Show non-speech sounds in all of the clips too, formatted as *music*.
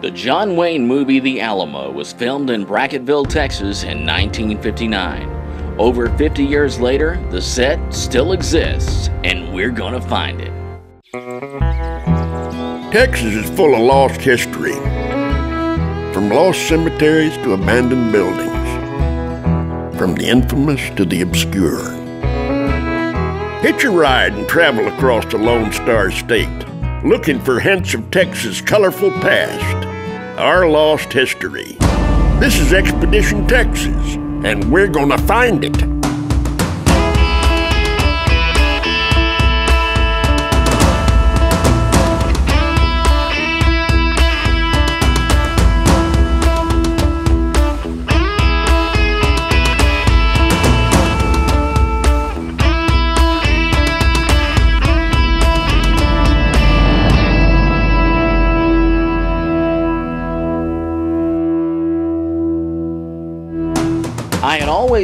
The John Wayne movie The Alamo was filmed in Brackettville, Texas in 1959. Over 50 years later, the set still exists, and we're gonna find it. Texas is full of lost history, from lost cemeteries to abandoned buildings, from the infamous to the obscure. Hitch a ride and travel across the Lone Star State, looking for hints of Texas' colorful past, our lost history. This is Expedition Texas, and we're gonna find it.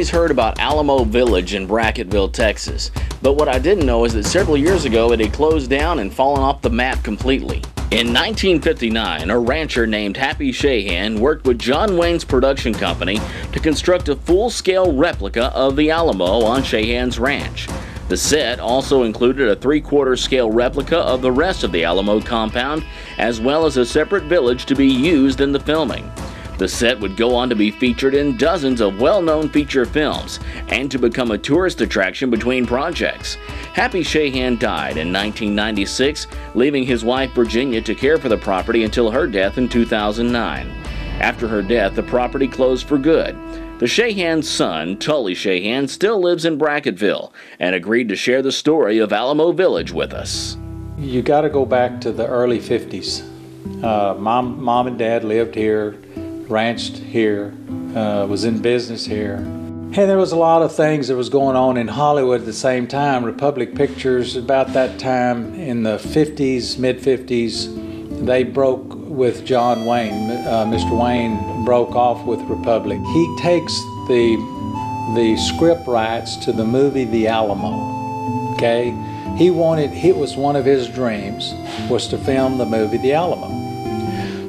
Always heard about Alamo Village in Brackettville, Texas, but what I didn't know is that several years ago it had closed down and fallen off the map completely. In 1959, a rancher named Happy Shahan worked with John Wayne's production company to construct a full scale replica of the Alamo on Shahan's ranch. The set also included a three quarter scale replica of the rest of the Alamo compound, as well as a separate village to be used in the filming. The set would go on to be featured in dozens of well known feature films and to become a tourist attraction between projects. Happy Shahan died in 1996, leaving his wife Virginia to care for the property until her death in 2009. After her death, the property closed for good. The Shahan's son, Tully Shahan, still lives in Brackettville and agreed to share the story of Alamo Village with us. You got to go back to the early 50s. Uh, mom, mom and dad lived here, ranched here, uh, was in business here. And there was a lot of things that was going on in Hollywood at the same time. Republic Pictures, about that time in the 50s, mid 50s, they broke with John Wayne. Uh, Mr. Wayne broke off with Republic. He takes the the script rights to the movie The Alamo. Okay, he wanted. It was one of his dreams was to film the movie The Alamo.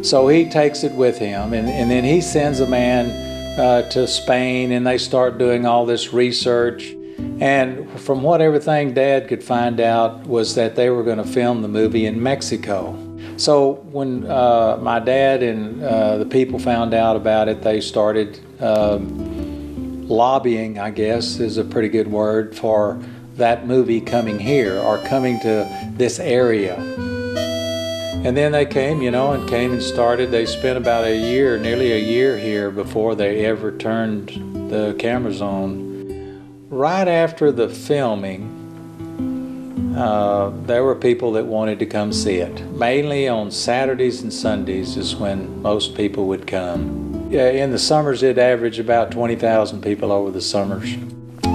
So he takes it with him, and, and then he sends a man uh, to Spain, and they start doing all this research. And from what everything Dad could find out was that they were going to film the movie in Mexico. So when uh, my dad and uh, the people found out about it, they started um, lobbying, I guess is a pretty good word, for that movie coming here or coming to this area. And then they came, you know, and came and started. They spent about a year, nearly a year here before they ever turned the cameras on. Right after the filming, uh, there were people that wanted to come see it. Mainly on Saturdays and Sundays is when most people would come. Yeah, in the summers, it averaged about 20,000 people over the summers.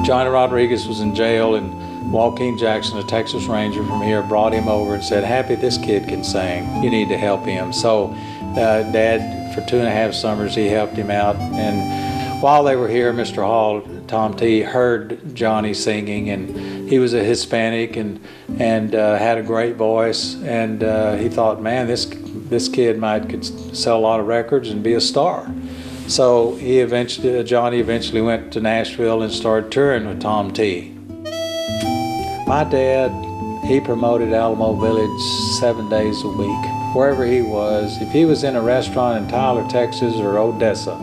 Johnny Rodriguez was in jail and Joaquin Jackson, a Texas Ranger from here, brought him over and said, Happy, this kid can sing. You need to help him. So, uh, Dad, for two and a half summers, he helped him out. And while they were here, Mr. Hall, Tom T, heard Johnny singing, and he was a Hispanic and and uh, had a great voice. And uh, he thought, man, this this kid might could sell a lot of records and be a star. So he eventually, Johnny eventually went to Nashville and started touring with Tom T. My dad, he promoted Alamo Village seven days a week. Wherever he was, if he was in a restaurant in Tyler, Texas or Odessa,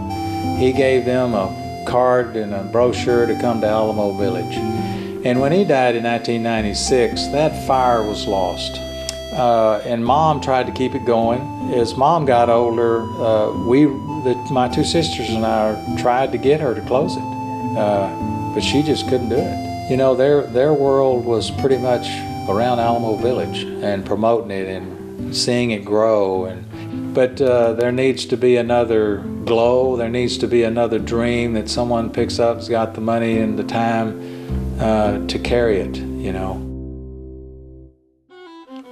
he gave them a card and a brochure to come to Alamo Village. And when he died in 1996, that fire was lost. Uh, and mom tried to keep it going. As mom got older, uh, we, the, my two sisters and I, tried to get her to close it, uh, but she just couldn't do it. You know, their their world was pretty much around Alamo Village and promoting it and seeing it grow. And but uh, there needs to be another glow. There needs to be another dream that someone picks up, has got the money and the time uh, to carry it. You know.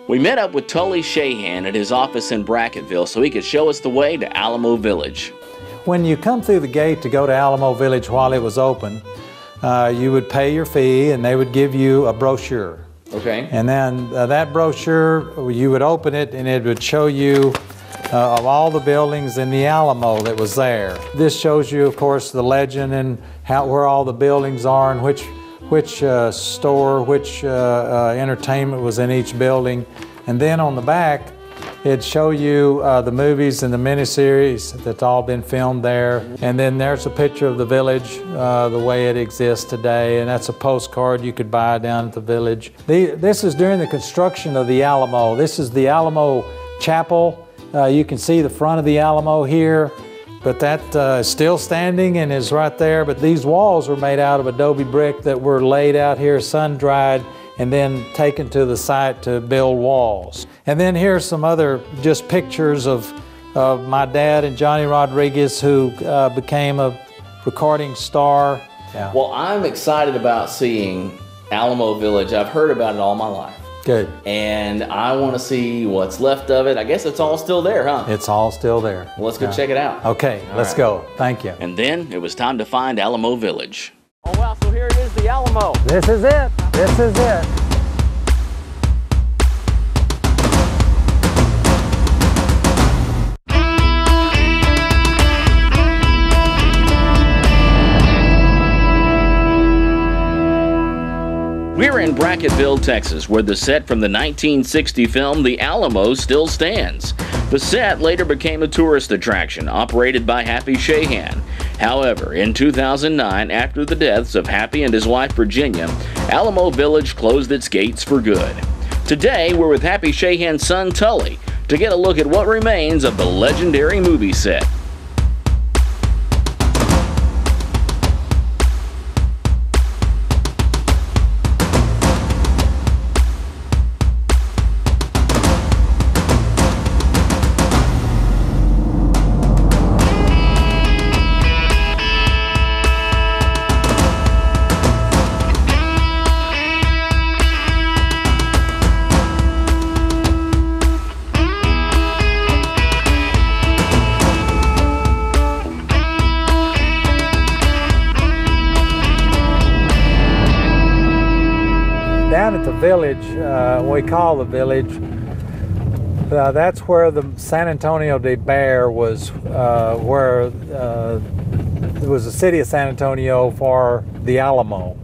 We met up with Tully Shahan at his office in Brackettville so he could show us the way to Alamo Village. When you come through the gate to go to Alamo Village while it was open, uh, you would pay your fee and they would give you a brochure. Okay. And then uh, that brochure, you would open it and it would show you uh, of all the buildings in the Alamo that was there. This shows you, of course, the legend and how, where all the buildings are and which, which uh, store, which uh, uh entertainment was in each building. And then on the back, It'd show you uh, the movies and the miniseries that's all been filmed there. And then there's a picture of the village, uh, the way it exists today, and that's a postcard you could buy down at the village. The, this is during the construction of the Alamo. This is the Alamo Chapel. Uh, you can see the front of the Alamo here, but that uh, is still standing and is right there. But these walls were made out of adobe brick that were laid out here, sun dried, and then taken to the site to build walls. And then here's some other just pictures of, of my dad and Johnny Rodriguez, who uh, became a recording star. Yeah. Well, I'm excited about seeing Alamo Village. I've heard about it all my life. Good. And I want to see what's left of it. I guess it's all still there, huh? It's all still there. Well, let's go yeah. check it out. Okay, all let's right. go. Thank you. And then it was time to find Alamo Village. Oh, wow, so here it is, the Alamo. This is it. This is it. We're in Brackettville, Texas, where the set from the 1960 film The Alamo still stands. The set later became a tourist attraction operated by Happy Shahan. However, in 2009, after the deaths of Happy and his wife Virginia, Alamo Village closed its gates for good. Today, we're with Happy Shahan's son Tully to get a look at what remains of the legendary movie set. Village, uh, we call the village, uh, that's where the San Antonio de Bexar was, uh, where uh, it was the city of San Antonio for the Alamo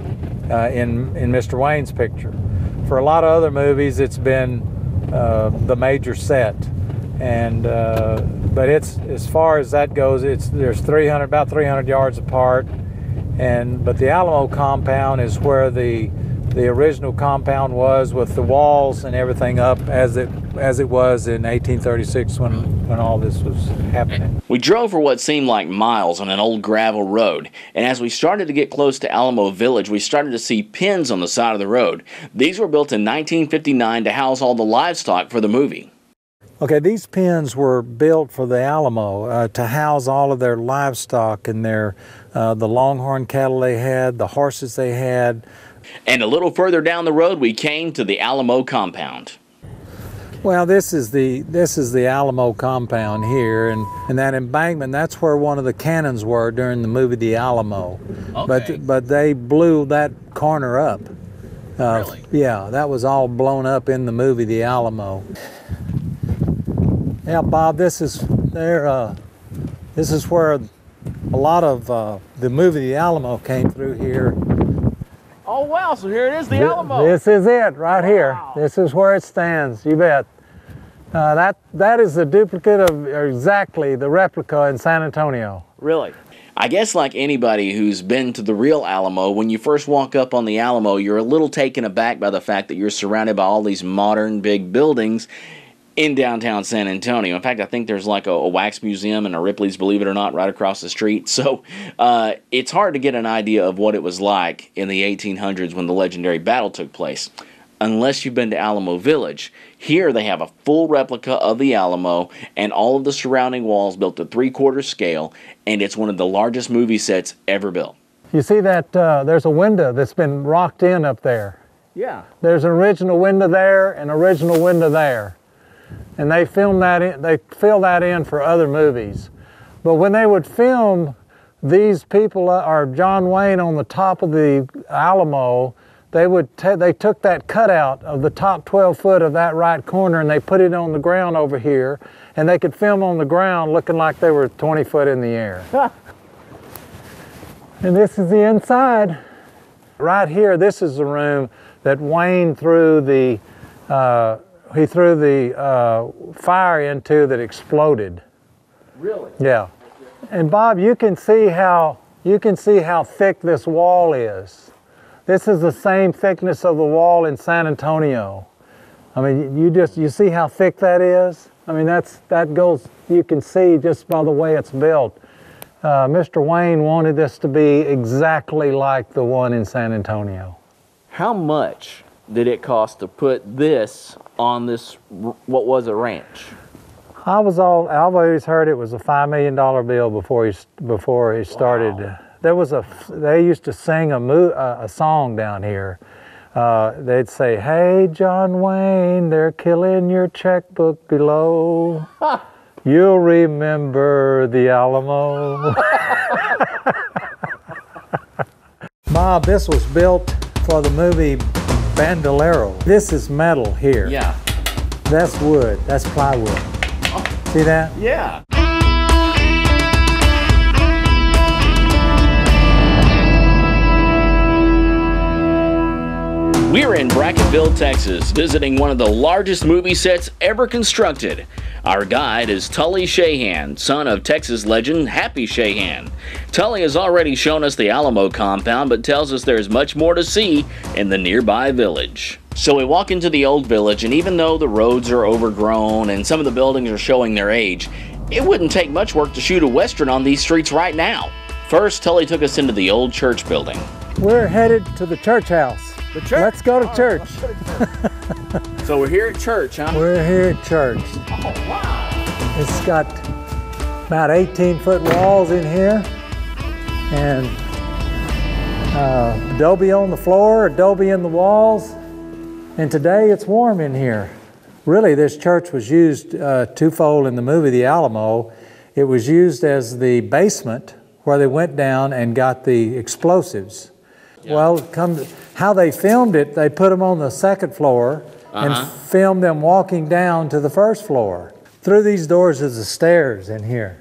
uh, in, in Mr. Wayne's picture. For a lot of other movies, it's been uh, the major set. And but it's as far as that goes, it's there's 300 about 300 yards apart, and but the Alamo compound is where the the original compound was with the walls and everything up as it as it was in 1836 when when all this was happening. We drove for what seemed like miles on an old gravel road, and as we started to get close to Alamo Village, we started to see pens on the side of the road. These were built in 1959 to house all the livestock for the movie. Okay, these pens were built for the Alamo uh, to house all of their livestock and their uh, the longhorn cattle they had, the horses they had, and a little further down the road, we came to the Alamo compound. Well, this is the this is the Alamo compound here, and, and that embankment. That's where one of the cannons were during the movie The Alamo. Okay. But but they blew that corner up. Uh, really? Yeah, that was all blown up in the movie The Alamo. Yeah, Bob, this is there. Uh, this is where a lot of uh, the movie The Alamo came through here wow, so here it is, the this, Alamo. This is it right wow. here. This is where it stands, you bet. Uh, that, that is the duplicate of exactly the replica in San Antonio. Really? I guess like anybody who's been to the real Alamo, when you first walk up on the Alamo, you're a little taken aback by the fact that you're surrounded by all these modern big buildings in downtown San Antonio. In fact, I think there's like a, a, wax museum and a Ripley's Believe It or Not right across the street. *laughs* So uh, it's hard to get an idea of what it was like in the 1800s when the legendary battle took place. Unless you've been to Alamo Village. Here they have a full replica of the Alamo and all of the surrounding walls built to three quarter scale, and it's one of the largest movie sets ever built. You see that uh, there's a window that's been rocked in up there. Yeah. There's an original window there, an original window there and they film that in, they fill that in for other movies. But when they would film these people uh, or John Wayne on the top of the Alamo, they would they took that cutout of the top 12 foot of that right corner and they put it on the ground over here, and they could film on the ground looking like they were 20 foot in the air. *laughs* and this is the inside. Right here, this is the room that Wayne threw the uh, he threw the uh, fire into that exploded. Really? Yeah. And Bob, you can see how you can see how thick this wall is. This is the same thickness of the wall in San Antonio. I mean, you just you see how thick that is. I mean, that's that goes. You can see just by the way it's built. Uh, Mr. Wayne wanted this to be exactly like the one in San Antonio. How much did it cost to put this on this, what was a ranch? I was all. I've always heard it was a five million dollar bill before he before he started. Wow. There was a. They used to sing a mo- a, a song down here. Uh, they'd say, "Hey, John Wayne, they're killing your checkbook below. *laughs* You'll remember the Alamo." *laughs* Bob, this was built for the movie Bandolero. This is metal here. Yeah. That's wood. That's plywood. Oh. See that? Yeah. We're in Brackettville, Texas, visiting one of the largest movie sets ever constructed. Our guide is Tully Shahan, son of Texas legend Happy Shahan. Tully has already shown us the Alamo compound, but tells us there's much more to see in the nearby village. So we walk into the old village, and even though the roads are overgrown and some of the buildings are showing their age, it wouldn't take much work to shoot a western on these streets right now. First, Tully took us into the old church building. We're headed to the church house. The church? Let's go to church. *laughs* So we're here at church, huh? We're here at church. Oh, wow. It's got about 18 foot walls in here and uh, adobe on the floor, adobe in the walls. And today it's warm in here. Really, this church was used uh, twofold in the movie The Alamo. It was used as the basement where they went down and got the explosives. Well, come to, how they filmed it, they put them on the second floor and filmed them walking down to the first floor. Through these doors is the stairs in here.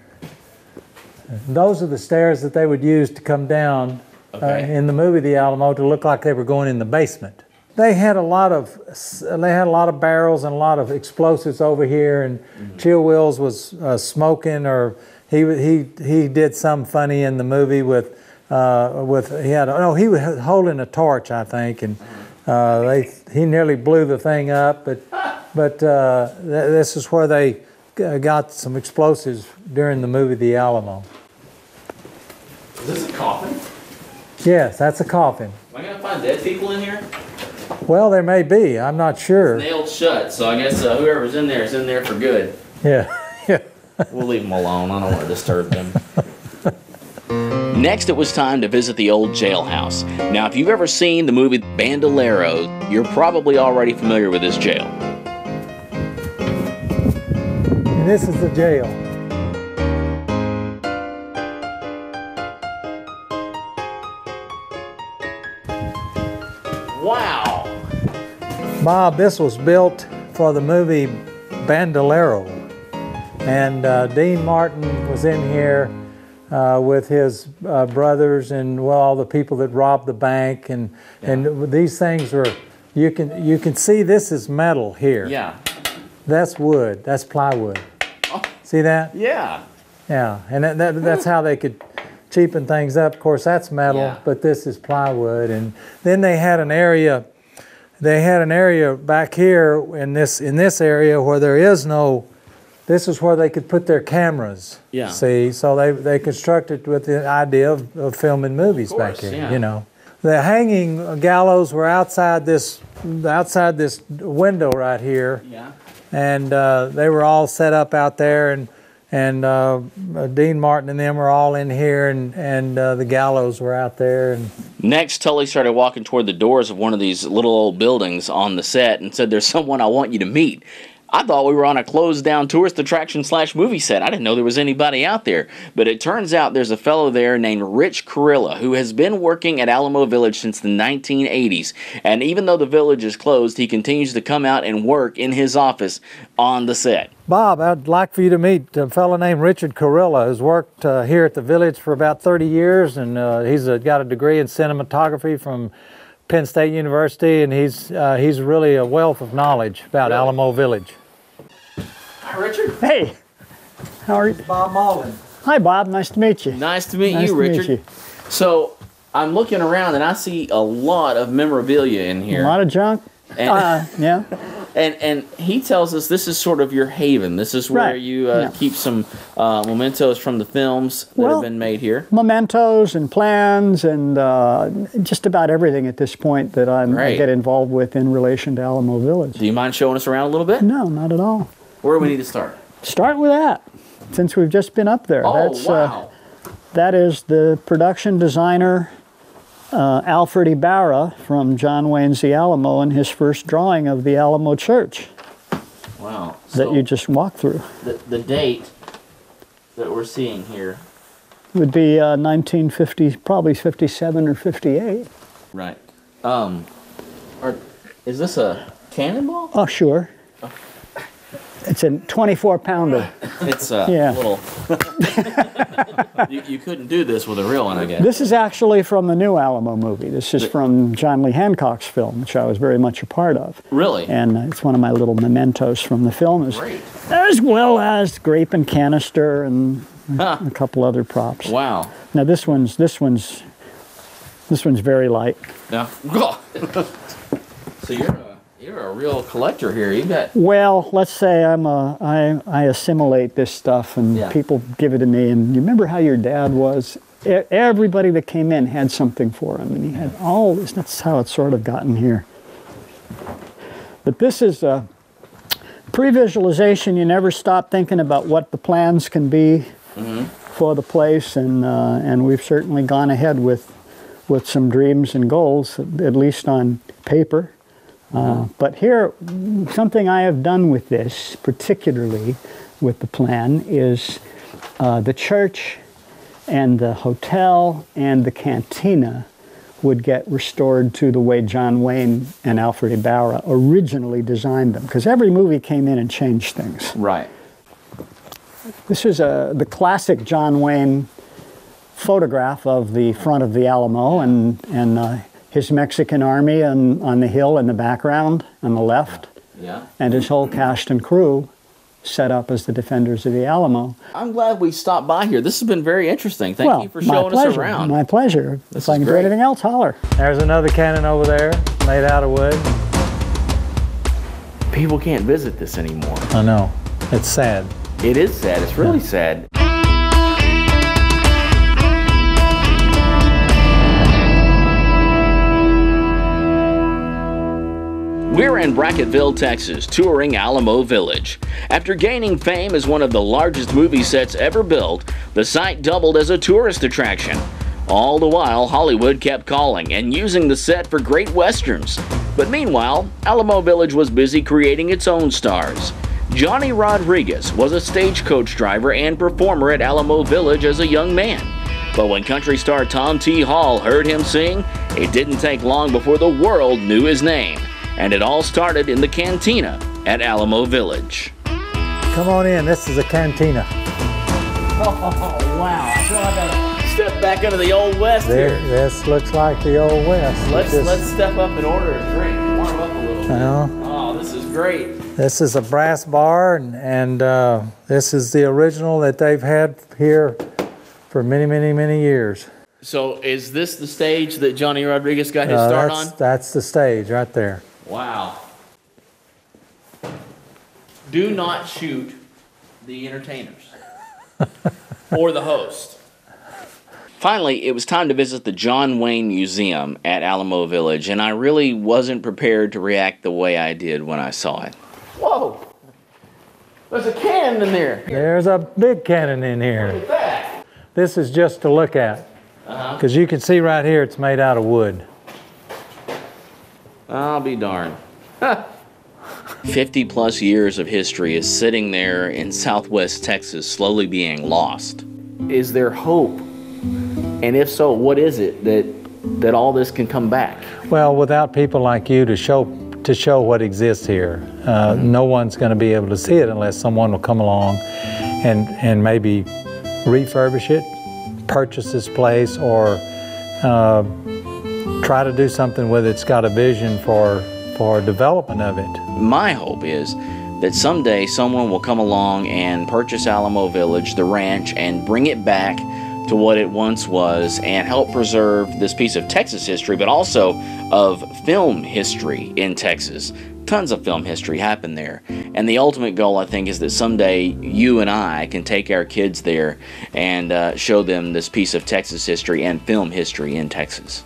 And those are the stairs that they would use to come down uh, in the movie The Alamo to look like they were going in the basement. They had a lot of they had a lot of barrels and a lot of explosives over here, and Chill Wills was uh, smoking, or he he he did some funny in the movie with uh, with he had no he was holding a torch I think, and uh, they he nearly blew the thing up, but but uh, th- this is where they got some explosives during the movie The Alamo. Is this a coffin? Yes, that's a coffin. Am I gonna find dead people in here? Well, there may be. I'm not sure. Nailed shut, so I guess uh, whoever's in there is in there for good. Yeah, *laughs* yeah. We'll leave them alone. I don't want to disturb them. *laughs* Next, it was time to visit the old jailhouse. Now, if you've ever seen the movie Bandolero, you're probably already familiar with this jail. And this is the jail. Wow! Bob, this was built for the movie Bandolero. And uh, Dean Martin was in here uh, with his uh, brothers and well, all the people that robbed the bank. And, and these things were, you can, you can see this is metal here. Yeah. That's wood, that's plywood. See that? Yeah. Yeah, and that, that, that's how they could cheapen things up. Of course, that's metal, Yeah. but this is plywood. And then they had an area, they had an area back here in this in this area where there is no. This is where they could put their cameras. Yeah. See, so they they constructed with the idea of, of filming movies course, back here. yeah. You know, the hanging gallows were outside this outside this window right here Yeah. and uh, they were all set up out there, and and uh, Dean Martin and them were all in here, and and uh, the gallows were out there, and Next, Tully started walking toward the doors of one of these little old buildings on the set and said, There's someone I want you to meet. I thought we were on a closed down tourist attraction slash movie set. I didn't know there was anybody out there. But it turns out there's a fellow there named Rich Kurilla who has been working at Alamo Village since the 1980s. And even though the village is closed, he continues to come out and work in his office on the set. Bob, I'd like for you to meet a fellow named Richard Kurilla, who's worked uh, here at the village for about 30 years, and uh, he's uh, got a degree in cinematography from Penn State University, and he's uh, he's really a wealth of knowledge about Really? Alamo Village. Hi, Richard. Hey, how are you? Bob Mullen. Hi, Bob. Nice to meet you. Nice to meet Nice you, to meet Richard. you. So I'm looking around and I see a lot of memorabilia in here. A lot of junk. and, Uh, yeah. *laughs* and and he tells us this is sort of your haven. This is where Right, you uh, yeah. keep some uh, mementos from the films that have been made here. Mementos and plans and uh, just about everything at this point that I'm, I Great. get involved with in relation to Alamo Village. Do you mind showing us around a little bit? No, not at all. Where do we need to start? Start with that, since we've just been up there. Oh That's, uh, wow! that is the production designer uh, Alfred Ybarra from John Wayne's The Alamo and his first drawing of the Alamo Church wow. that So you just walked through. the, the date that we're seeing here, Would be uh, 1950, probably 57 or 58. right? Um, are, is this a cannonball? Oh, sure. It's a 24 pounder. It's a Yeah. little. you, you couldn't do this with a real one, I guess. This is actually from the new Alamo movie. This is from John Lee Hancock's film, which I was very much a part of. Really? And uh, it's one of my little mementos from the film, as, Great. as well as grape and canister and Huh. a couple other props. Wow. Now this one's this one's this one's very light. Yeah. *laughs* so you're a, you're a real collector here. You got Well, let's say I'm a, I, I assimilate this stuff and Yeah. people give it to me. And you remember how your dad was? Everybody that came in had something for him, and he had all this. That's how it's sort of gotten here. But this is a pre-visualization. You never stop thinking about what the plans can be for the place, and uh, and we've certainly gone ahead with with some dreams and goals, at least on paper. Uh, but here, something I have done with this, particularly with the plan, is uh, the church and the hotel and the cantina would get restored to the way John Wayne and Alfred Ybarra originally designed them. Because every movie came in and changed things. right. This is a, the classic John Wayne photograph of the front of the Alamo and, and uh, his Mexican army on, on the hill in the background on the left, Yeah. and his whole cast and crew set up as the defenders of the Alamo. I'm glad we stopped by here. This has been very interesting. Thank well, you for showing pleasure. us around. My pleasure. This if I is can great. do anything else, holler. There's another cannon over there, made out of wood. People can't visit this anymore. I know. It's sad. It is sad. It's really sad. We're in Brackettville, Texas, touring Alamo Village. After gaining fame as one of the largest movie sets ever built, the site doubled as a tourist attraction. All the while, Hollywood kept calling and using the set for great westerns. But meanwhile, Alamo Village was busy creating its own stars. Johnny Rodriguez was a stagecoach driver and performer at Alamo Village as a young man. But when country star Tom T. Hall heard him sing, it didn't take long before the world knew his name. And it all started in the cantina at Alamo Village. Come on in. This is a cantina. Oh, wow. I feel like I gotta step back into the old west There, this looks like the old west. Let's This- let's step up and order a drink. Warm up a little. Well, Oh, this is great. this is a brass bar, and, and uh, this is the original that they've had here for many, many, many years. So, is this the stage that Johnny Rodriguez got his Uh, start that's, on? that's the stage right there. Wow. Do not shoot the entertainers *laughs* or the host. Finally, it was time to visit the John Wayne Museum at Alamo Village, and I really wasn't prepared to react the way I did when I saw it. Whoa! There's a cannon in there. There's a big cannon in here. Look at that. This is just to look at. Uh-huh. Because you can see right here it's made out of wood. I'll be darned. *laughs* 50 plus years of history is sitting there in southwest Texas, slowly being lost. Is there hope? And if so, what is it that that all this can come back? Well, without people like you to show to show what exists here, uh, no one's going to be able to see it unless someone will come along and and maybe refurbish it, purchase this place, or uh, try to do something with it. It's got a vision for for development of it. My hope is that someday someone will come along and purchase Alamo Village, the ranch, and bring it back to what it once was and help preserve this piece of Texas history, but also of film history in Texas. Tons of film history happened there. And the ultimate goal, I think, is that someday you and I can take our kids there and uh, show them this piece of Texas history and film history in Texas.